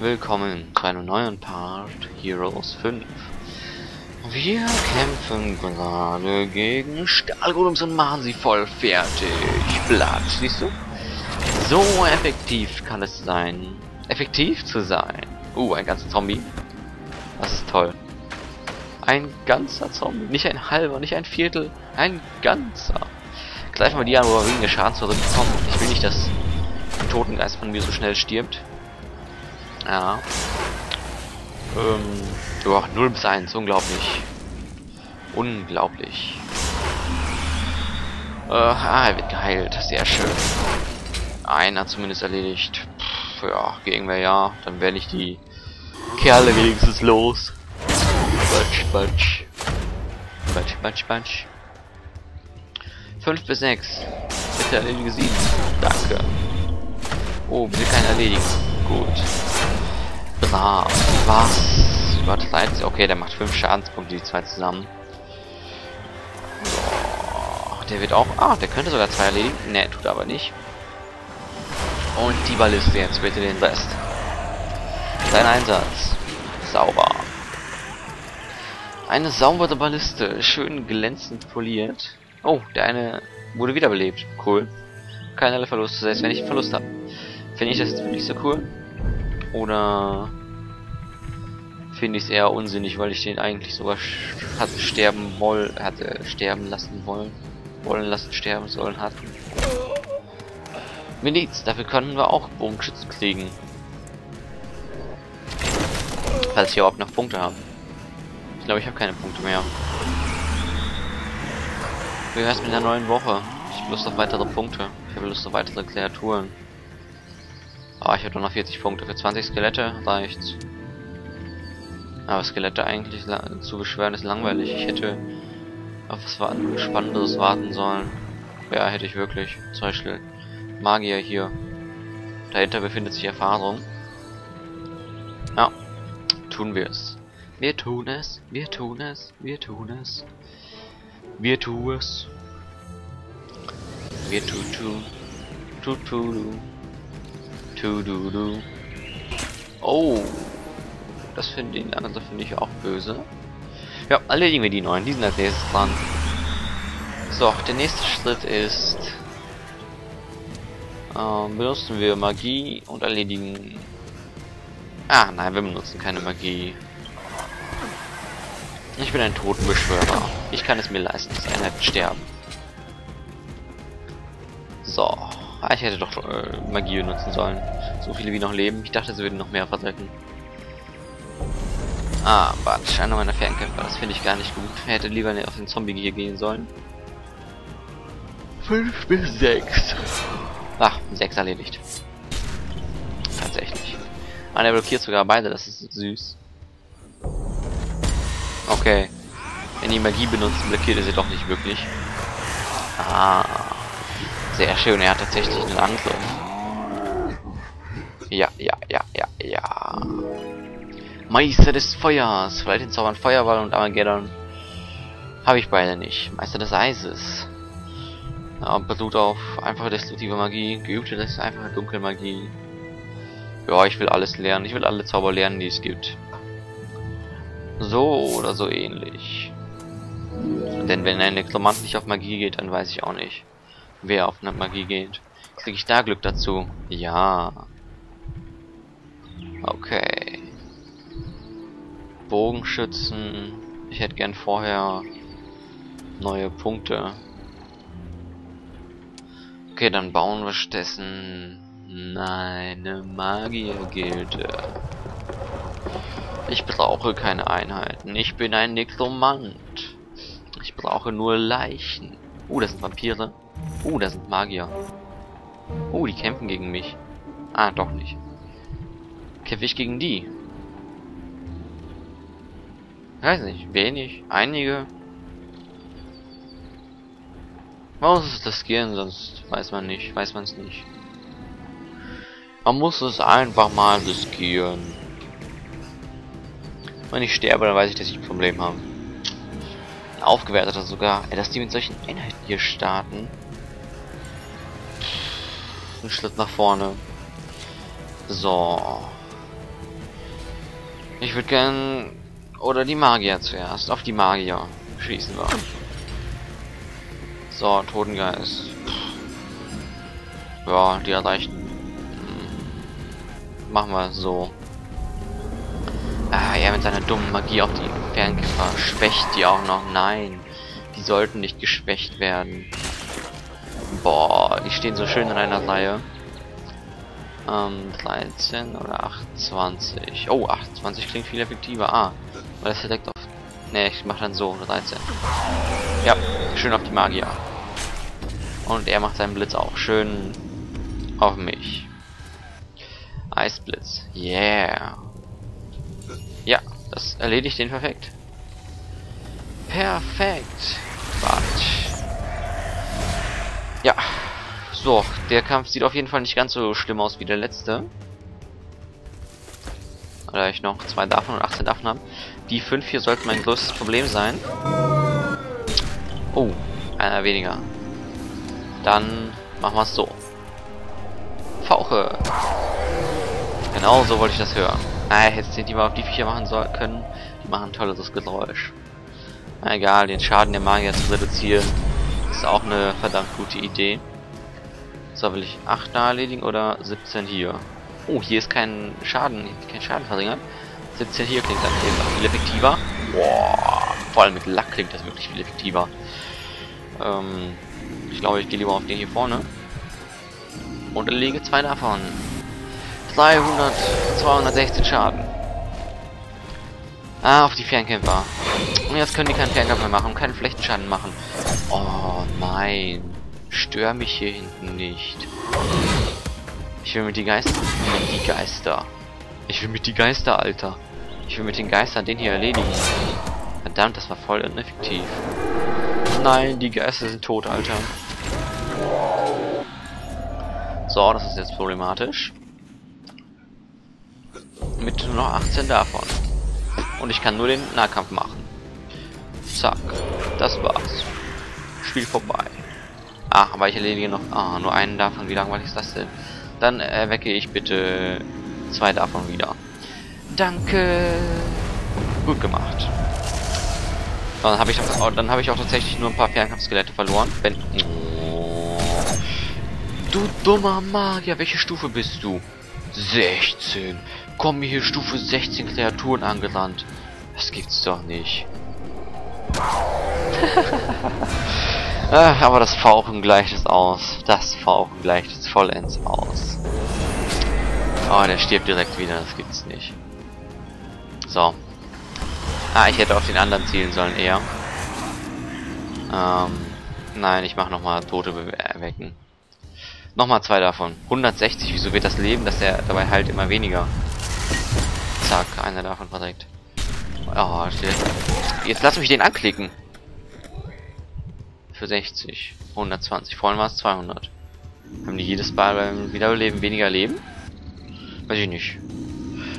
Willkommen zu einem neuen Part Heroes 5. Wir kämpfen gerade gegen Stahlgolems und machen sie voll fertig. Blatt, siehst du? So effektiv kann es sein. Effektiv zu sein. Uh, ein ganzer Zombie. Das ist toll. Ein ganzer Zombie. Nicht ein halber, nicht ein Viertel. Ein ganzer. Greifen wir die an, wo wir weniger Schaden zurückbekommen. Ich will nicht, dass ein Totengeist von mir so schnell stirbt. Ja. Ähm, ja, 0 bis 1, unglaublich. Unglaublich. Äh, ah, er wird geheilt, sehr schön. Einer zumindest erledigt. Pff, ja, gegen wir ja, dann werde ich die Kerle wenigstens los. Batsch, batsch. Batsch, batsch, batsch. 5 bis 6. Bitte erledige 7. Danke. Oh, bitte kein erledigen. Gut. Brav. Was? Übertreibt sie? Okay, der macht 5 Schadenspunkte, die zwei zusammen. So, der wird auch... Ah, der könnte sogar zwei erledigen. Ne, tut aber nicht. Und die Balliste jetzt bitte den Rest. Dein Einsatz. Sauber. Eine saubere Balliste. Schön glänzend poliert. Oh, der eine wurde wiederbelebt. Cool. Keinerlei Verluste, selbst wenn ich einen Verlust habe. Finde ich das jetzt wirklich so cool? Oder finde ich es eher unsinnig, weil ich den eigentlich sogar hatte sterben woll hatte sterben lassen wollen, wollen lassen sterben sollen hatten. Miliz, dafür können wir auch Bogenschützen kriegen. Falls ich überhaupt noch Punkte habe. Ich glaube, ich habe keine Punkte mehr. Wie wär's mit der neuen Woche? Ich habe Lust auf weitere Punkte. Ich habe Lust auf weitere Kreaturen. Ah, ich habe nur noch 40 Punkte. Für 20 Skelette reicht's. Aber Skelette eigentlich zu beschweren ist langweilig. Ich hätte auf was Spannenderes warten sollen. Ja, hätte ich wirklich. Zum Beispiel Magier hier. Dahinter befindet sich Erfahrung. Ja, tun wir es. Wir tun es, wir tun es, wir tun es. Wir tun es. Wir tu tu. Tu tu. Tu Oh. Das finde ich, andere finde ich auch böse. Ja, erledigen wir die neuen. Die sind als nächstes dran. So, der nächste Schritt ist ähm, benutzen wir Magie und erledigen... Ah, nein, wir benutzen keine Magie. Ich bin ein Totenbeschwörer. Ich kann es mir leisten, dass Einheiten sterben. Ah, ich hätte doch äh, Magie benutzen sollen. So viele wie noch leben. Ich dachte, sie würden noch mehr verrecken. Ah, Batsch, einer meiner Fernkämpfer. Das finde ich gar nicht gut. Er hätte lieber auf den Zombie hier gehen sollen. 5 bis 6. Ach, 6 erledigt. Tatsächlich. Ah, er blockiert sogar beide, das ist süß. Okay. Wenn die Magie benutzen, blockiert er sie doch nicht wirklich. Ah. Sehr schön, er hat tatsächlich einen Angriff. Ja, ja, ja, ja, ja. Meister des Feuers. Vielleicht den Zaubern Feuerball und Armageddon. Habe ich beide nicht. Meister des Eises. Ja, beruht auf einfache destruktive Magie, geübte das ist einfache Dunkelmagie. Ja, ich will alles lernen. Ich will alle Zauber lernen, die es gibt. So oder so ähnlich. Denn wenn ein Nekromant nicht auf Magie geht, dann weiß ich auch nicht, wer auf eine Magie geht. Kriege ich da Glück dazu? Ja. Okay. Bogenschützen. Ich hätte gern vorher neue Punkte. Okay, dann bauen wir stattdessen eine Magiergilde. Ich brauche keine Einheiten. Ich bin ein Nekromant. Ich brauche nur Leichen. Uh, das sind Vampire. Uh, das sind Magier. Uh, die kämpfen gegen mich. Ah, doch nicht. Kämpfe ich gegen die? Weiß nicht. Wenig. Einige. Man muss es riskieren, sonst weiß man nicht, weiß man es nicht. Man muss es einfach mal riskieren. Wenn ich sterbe, dann weiß ich, dass ich ein Problem habe. Aufgewerteter sogar. Dass die mit solchen Einheiten hier starten. Ein Schritt nach vorne. So. Ich würde gern... Oder die Magier zuerst. Auf die Magier schießen wir. So, Totengeist. Ja, die erreichen. Hm. Machen wir so. Ah, er mit seiner dummen Magie auf die Fernkämpfer schwächt die auch noch. Nein, die sollten nicht geschwächt werden. Boah, die stehen so schön in einer Reihe. Ähm, 13 oder 28. Oh, 28 klingt viel effektiver. Ah, weil das direkt auf... Ne, ich mach dann so, 13. Ja, schön auf die Magier. Und er macht seinen Blitz auch schön auf mich. Eisblitz. Yeah. Ja, das erledigt den perfekt. Perfekt. Ja. So, der Kampf sieht auf jeden Fall nicht ganz so schlimm aus wie der letzte. Da ich noch zwei davon und 18 davon habe. Die 5 hier sollten mein größtes Problem sein. Oh, einer weniger. Dann machen wir es so. Fauche. Genau so wollte ich das hören. Ah, hätte ich die mal auf die Viecher machen soll können. Die machen tolles Geräusch. Na egal, den Schaden der Magier zu reduzieren, ist auch eine verdammt gute Idee. So, will ich 8 da erledigen oder 17 hier? Oh, hier ist kein Schaden, kein Schaden verringert. 17 hier klingt dann eben viel effektiver. Boah, vor allem mit Lack klingt das wirklich viel effektiver. Ähm, ich glaube, ich gehe lieber auf den hier vorne. Und erlege zwei davon. 300, 216 Schaden. Ah, auf die Fernkämpfer. Und jetzt können die keinen Fernkampf mehr machen, keinen Flechtenschaden machen. Oh nein. Stör mich hier hinten nicht. Ich will mit die Geister. Mit die Geister. Ich will mit die Geister, Alter. Ich will mit den Geistern den hier erledigen. Verdammt, das war voll ineffektiv. Nein, die Geister sind tot, Alter. So, das ist jetzt problematisch mit nur noch 18 davon. Und ich kann nur den Nahkampf machen. Zack. Das war's. Spiel vorbei. Ach, aber ich erledige noch... Ah, nur einen davon. Wie langweilig ist das denn? Dann erwecke ich bitte zwei davon wieder. Danke. Gut gemacht. Dann habe ich, auch, dann habe ich auch tatsächlich nur ein paar Fernkampfskelette verloren. Wenn... Oh. Du dummer Magier, welche Stufe bist du? 16 kommen hier Stufe 16 Kreaturen angerannt. Das gibt's doch nicht. Ach, aber das Fauchen gleicht es aus. Das Fauchen gleicht es vollends aus. Oh, der stirbt direkt wieder. Das gibt's nicht. So. Ah, ich hätte auf den anderen zielen sollen eher. Ähm, nein, ich mache nochmal Tote erwecken. Nochmal zwei davon. 160, wieso wird das Leben, dass er dabei halt immer weniger? Zack, einer davon verreckt. Oh, Jetzt lass mich den anklicken. Für 60. 120. Vorhin war es 200. Haben die jedes Mal beim Wiederbeleben weniger Leben? Weiß ich nicht.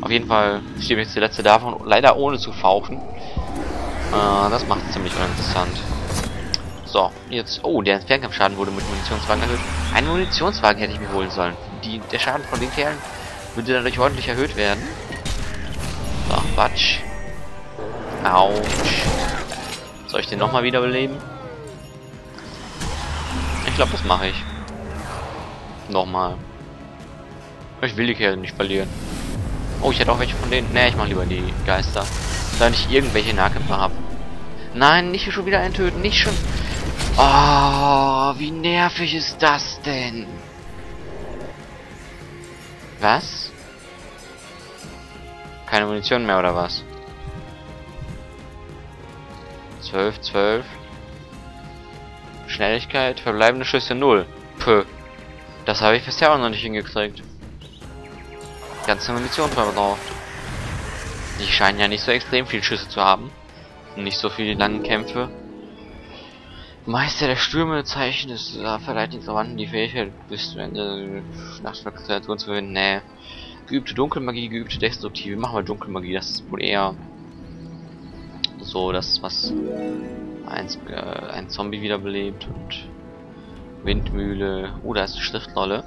Auf jeden Fall steht jetzt die letzte davon, leider ohne zu fauchen. Äh, das macht es ziemlich uninteressant. So, jetzt... Oh, der Fernkampfschaden wurde mit Munitionswagen erhöht. Einen Munitionswagen hätte ich mir holen sollen. Die, der Schaden von den Kerlen würde dadurch ordentlich erhöht werden. So, Quatsch. Autsch. Soll ich den nochmal wiederbeleben? Glaube, das mache ich. Nochmal. Ich will die Kerle nicht verlieren. Oh, ich hätte auch welche von denen. Ne, ich mache lieber die Geister. Da ich irgendwelche Nahkämpfer habe. Nein, nicht schon wieder eintöten. Nicht schon... Oh, wie nervig ist das denn? Was? Keine Munition mehr oder was? 12, 12. Schnelligkeit, verbleibende Schüsse 0. Pö. Das habe ich bisher auch noch nicht hingekriegt. Ganze Munition verbraucht. Die scheinen ja nicht so extrem viel Schüsse zu haben. Nicht so viele langen Kämpfe. Meister der Stürme Zeichen ist äh, verleiht den Verwandten die Fähigkeit bis zum Ende Nachtflugkreaturen zu verwenden. Nee. Geübte Dunkelmagie, geübte Destruktive. Machen wir Dunkelmagie, das ist wohl eher so das, was eins, äh, ein Zombie wiederbelebt und Windmühle. Oh, da ist eine Schriftrolle.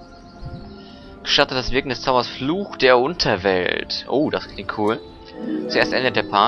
Gestattet das Wirken des Zaubers Fluch der Unterwelt. Oh, das klingt cool. Zuerst endet der Part